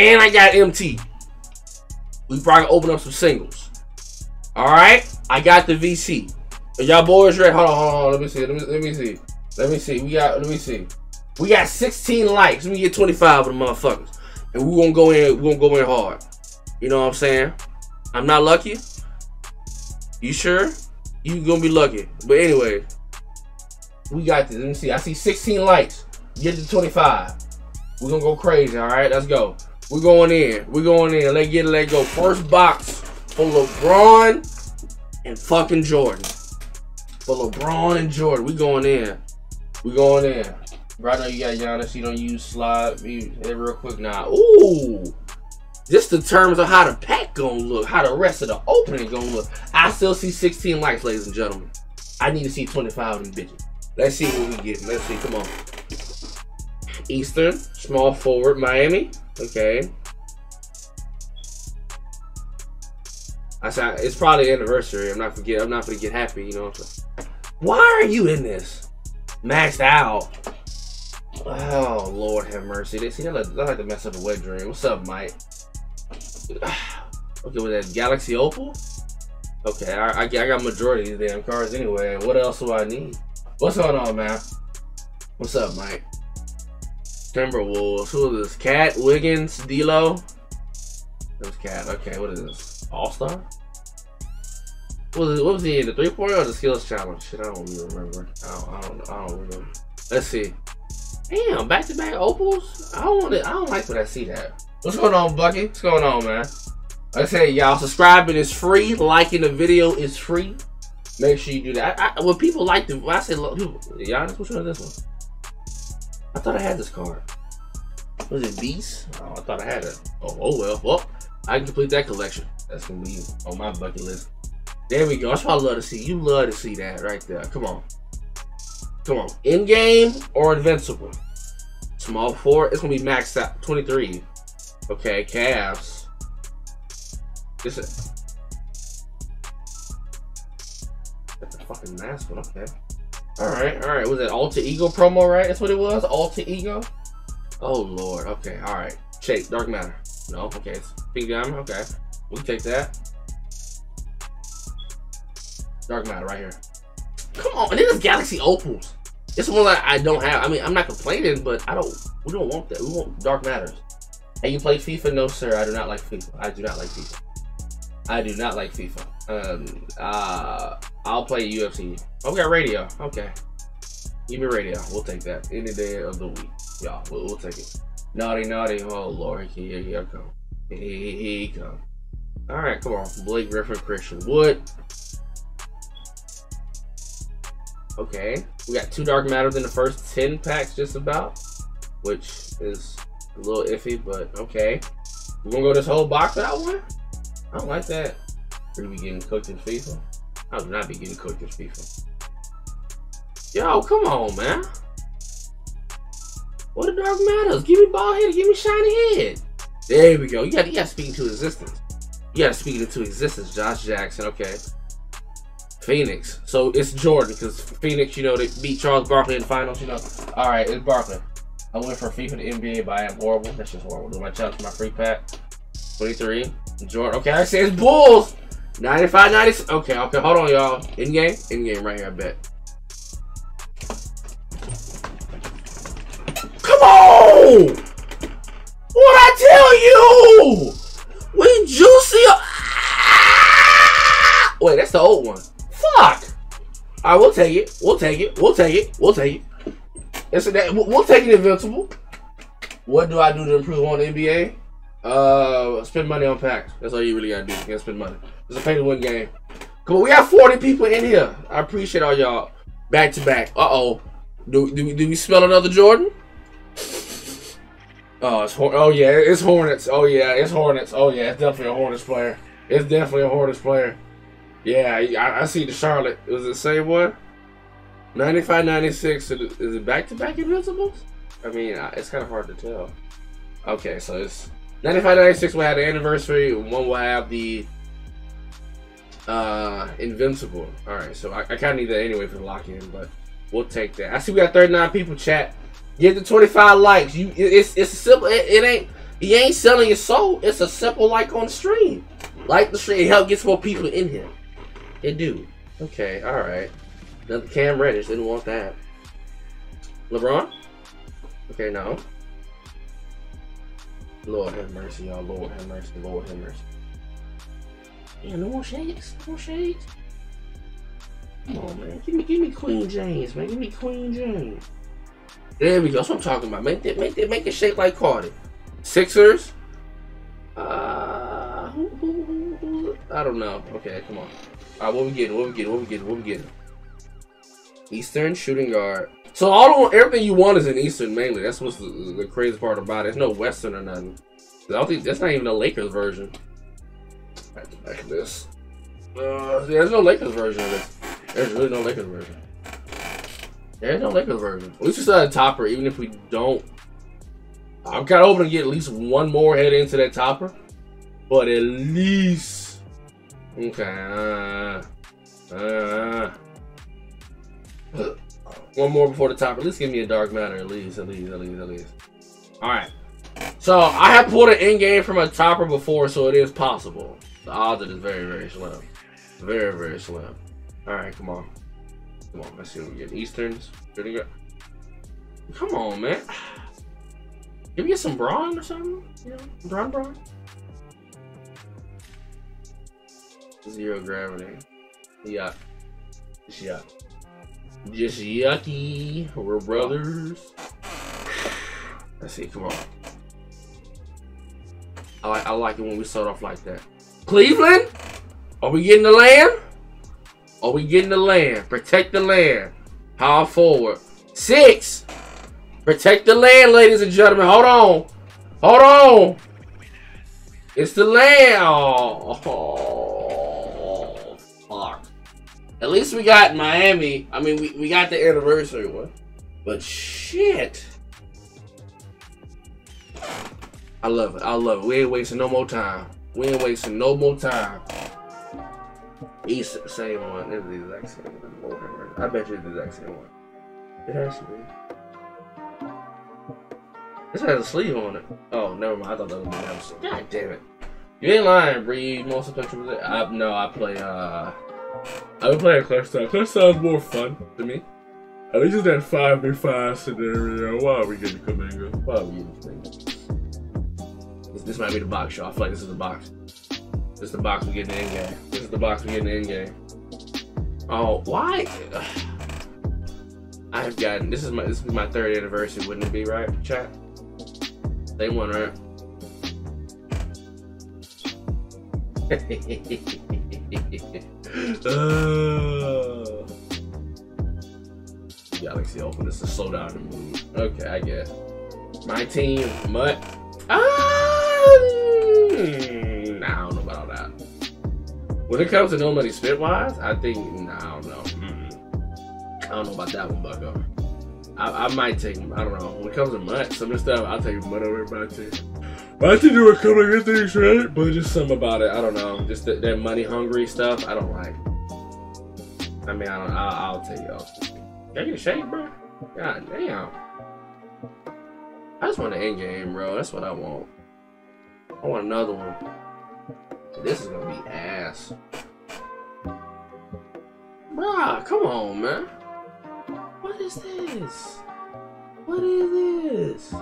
And I got MT. We probably open up some singles. Alright? I got the VC. Y'all boys ready? Hold on, hold on, let me see. Let me let me see. Let me see. We got let me see. We got 16 likes. Me get 25 of the motherfuckers. And we're gonna go in, we're gonna go in hard. You know what I'm saying? I'm not lucky. You sure? You gonna be lucky. But anyway, we got this. Let me see. I see 16 likes. Get to 25. We're gonna go crazy, alright? Let's go. We're going in. We're going in. Let's get it, let go. First box for LeBron and fucking Jordan. For LeBron and Jordan. We going in. We going in. Right now you got Giannis. You don't use slide. You, real quick now. Ooh. Just the terms of how the pack gonna look, how the rest of the opening gonna look. I still see 16 likes, ladies and gentlemen. I need to see 25 of them bitches. Let's see what we get. Let's see. Come on. Eastern, small forward, Miami. Okay. I said it's probably anniversary. I'm not forget. I'm not gonna get happy. You know. Why are you in this? Maxed out. Oh Lord, have mercy. They see that like, like to mess up a wet dream. What's up, Mike? Okay, with that Galaxy Opal. Okay, I, I, I got majority of these damn cards anyway. What else do I need? What's going on, man? What's up, Mike? Timberwolves. Who is this? Cat, Wiggins, D'Lo. There's Cat. Okay, what is this? All Star. What was, what was he in the three point or the skills challenge? Shit, I don't even remember. I don't. I don't. I don't remember. Let's see. Damn, back to back opals. I don't want it. I don't like when I see that. What's going on, Bucky? What's going on, man? Like I say, y'all, subscribing is free. Liking the video is free. Make sure you do that. I, I, when people like the, I say, people, Giannis, which one is this one? I thought I had this card. Was it Beast? Oh, I thought I had it. Oh, oh well. Well, I can complete that collection. That's gonna be on my bucket list. There we go. That's what I love to see. You love to see that right there. Come on. Come on. In game or invincible? Small four. It's gonna be maxed out. 23. Okay, Cavs. This is that's a fucking mask one, okay. Alright, alright. Was it Alter Ego promo, right? That's what it was? Alter Ego? Oh lord, okay, alright. Shake, Dark Matter. No, okay. Pink Diamond, okay. We'll take that. Dark Matter right here. Come on, and then is Galaxy Opals. It's one that I don't have. I mean, I'm not complaining, but I don't. We don't want that. We want Dark Matters. And you play FIFA? No, sir. I do not like FIFA. I do not like FIFA. I do not like FIFA. Um, uh, I'll play UFC. Okay, radio. Okay. Give me radio. We'll take that any day of the week. Y'all, we'll, we'll, take it. Naughty, naughty. Oh, Lord. Here, here I come. Here, he come. All right, come on. Blake Griffin, Christian Wood. Okay. We got two Dark Matters in the first 10 packs, just about. Which is a little iffy, but okay. We're gonna go this whole box without one? I don't like that. We're be getting cooked in FIFA. I would not be getting cooked in FIFA. Yo, come on, man. What are dark matters? Give me ball head, give me shiny head. There we go. You got you got to speak into existence. You got to speak into existence, Josh Jackson. Okay. Phoenix. So it's Jordan because Phoenix, you know, they beat Charles Barkley in the finals. You know. All right, it's Barkley. I went for FIFA to NBA, but I am horrible. That's just horrible. Do my challenge my free pack. 23. Jordan. Okay, I say it's Bulls. 95, 96. Okay, okay, hold on, y'all. In game? In game right here, I bet. Come on! What I tell you? We juicy. Ah! Wait, that's the old one. Fuck. All right, we'll take it. We'll take it. We'll take it. We'll take it. It's a, we'll take it invincible. What do I do to improve on the NBA? Uh, spend money on packs. That's all you really gotta do. You gotta spend money. It's a pay to win game. Come on, we have 40 people in here. I appreciate all y'all. Back to back. Uh oh. Do, do, do we smell another Jordan? Oh, it's oh yeah, it's Hornets. Oh yeah, it's Hornets. Oh yeah, it's definitely a Hornets player. It's definitely a Hornets player. Yeah, I, I see the Charlotte. Was it the same one? 95, 96. Is it back to back Invincibles? I mean, it's kind of hard to tell. Okay, so it's 95, 96 will have the anniversary. One will have the uh, Invincible. All right, so I, I kind of need that anyway for the lock in, but we'll take that. I see we got 39 people chat. Get the 25 likes. You, it's it's simple. It, it ain't He ain't selling his soul. It's a simple like on the stream. Like the stream, help gets more people in here. It do. Okay, alright. Another Cam Reddish, didn't want that. LeBron? Okay, no. Lord have mercy, y'all. Lord have mercy. Lord have mercy. Yeah, no more shades. No more shades. Come on, man. Give me, give me Queen James, man. Give me Queen James. There we go. That's what I'm talking about. Make it, make it, make it shake like Cardi. Sixers. Uh, who, who, who, who? I don't know. Okay, come on. All right, what we getting? What we getting? What we getting? What we getting? Eastern shooting guard. So all everything you want is in Eastern mainly. That's what's the, the crazy part about it. There's no Western or nothing. I don't think that's not even the Lakers version. Back to back of this. Uh, there's no Lakers version of this. There's really no Lakers version. There's no Lakers version. At least we still have a topper, even if we don't. I'm kind of hoping to get at least one more head into that topper. But at least. Okay. Uh, uh, one more before the topper. At least give me a dark matter. At least, at least, at least, at least. Alright. So I have pulled an in game from a topper before, so it is possible. The odds of it is very, very slim. Very, very slim. Alright, come on. Come on, let's see what we get. Easterns. Come on, man. We get some brawn or something? You know, brawn brawn? Zero gravity. Yeah. Yeah. Just yucky. We're brothers. Let's see, come on. I like I like it when we start off like that. Cleveland? Are we getting the land? Are we getting the land? Protect the land. Power forward. Six. Protect the land, ladies and gentlemen. Hold on. Hold on. It's the land. Oh. At least we got Miami. I mean, we, we got the anniversary one. But shit. I love it. I love it. We ain't wasting no more time. We ain't wasting no more time. East, same one. It's the exact same one. I bet you it's the exact same one. It has to be. This has a sleeve on it. Oh, never mind. I thought that was the sleeve. God damn it. You ain't lying, Breed. Most of the country I no, I play uh I would play a style is more fun to me. At least it's that 5 v 5 scenario. Why are we getting Kuminga? Why are we getting Kuminga? This, this might be the box show. I feel like this is the box. This is the box we get in the end game. This is the box we get in the end game. Oh, why? I've gotten this is my this is my third anniversary, wouldn't it be right, chat? Same one, right? uh, Galaxy open this to slow down the mood. Okay, I guess. My team, MUT. Nah, I don't know about all that. When it comes to no money spit wise, I think nah, I don't know. Mm. I don't know about that one, Bucko. I, I might take I don't know. When it comes to MUT, some of the stuff I'll take MUT over my team. I have to do a couple of good things, right? But just something about it, I don't know. Just that, that money hungry stuff, I don't like. I mean, I don't. I'll, I'll take y'all. I get a shake, bro? God damn. I just want an end game, bro. That's what I want. I want another one. This is gonna be ass. Bruh, come on, man. What is this? What is this?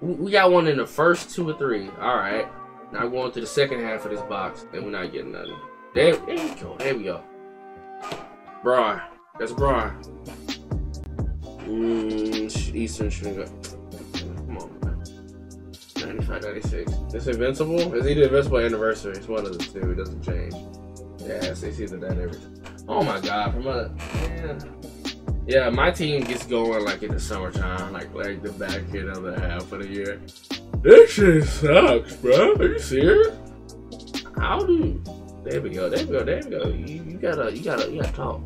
We got one in the first two or three. Alright. Now going to the second half of this box, and we're not getting nothing. There, there we go. There we go. Bro, that's bro. Mm, Eastern up. Come on, man. 95, 96. It's invincible? It's either invincible anniversary. It's one of the two. It doesn't change. Yeah, it's either that every time. Oh my god, from a man. Yeah, my team gets going like in the summertime, like like the back end of the half of the year. This shit sucks, bro. Are you serious? How do? There we go. There we go. There we go. You, you gotta, you gotta, you gotta talk.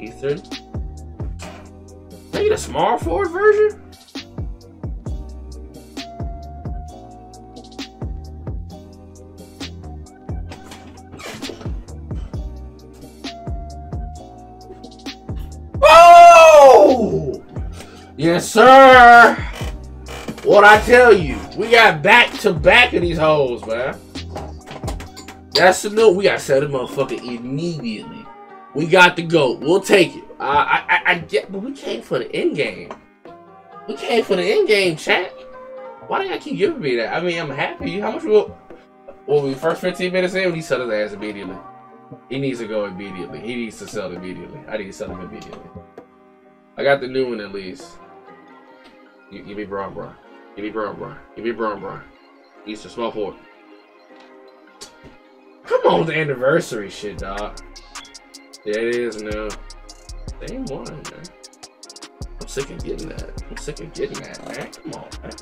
Ethan. It a small forward version. Yes, sir. What I tell you, we got back to back of these hoes, man. That's the note. We got set them motherfucker immediately. We got to go. We'll take it. I, I, I get, but we came for the end game. We came for the end game, chat. Why do y'all keep giving me that? I mean, I'm happy. How much will? Well, we first 15 minutes in, we sell his ass immediately. He needs to go immediately. He needs to sell immediately. I need to sell him immediately. I got the new one at least. Give me Bron Bron. Give me Bron Bron. Give me Bron Bron. He's a small forward. Come on, the anniversary shit, dog. Yeah, it is new. Same one, man. I'm sick of getting that. I'm sick of getting that, man. Come on, man.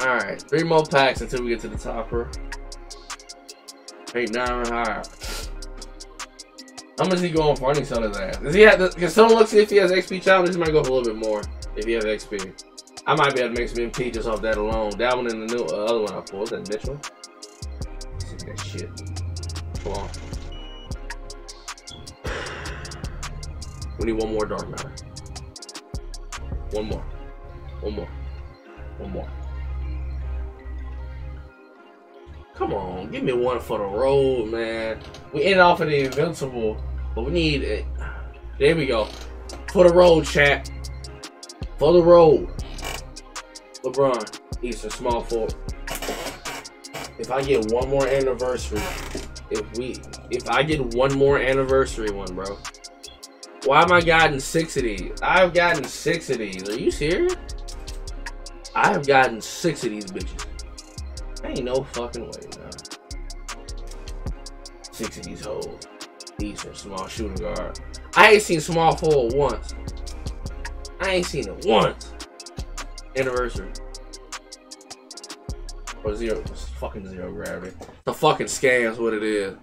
Alright, three more packs until we get to the topper. Eight, nine, higher. How much is he going for? I need some of that. Does he have? The, can someone look see if he has XP challenges? He might go for a little bit more if he has XP. I might be able to make some MP just off that alone. That one and the new uh, other one I pulled. That Mitchell? See that shit. Come on. We need one more dark matter. One more. One more. One more. Come on, give me one for the road, man. We ended off of the invincible, but we need it. There we go. For the road, chat. For the road. LeBron, he's a small forward. If I get one more anniversary, if we, if I get one more anniversary one, bro. Why am I gotten six of these? I've gotten six of these. Are you serious? I have gotten six of these bitches. Ain't no fucking way, man. Six of these hoes. These are small shooting guard. I ain't seen small forward once. I ain't seen it once. Anniversary. Or zero. Fucking zero gravity. The fucking scam's what it is.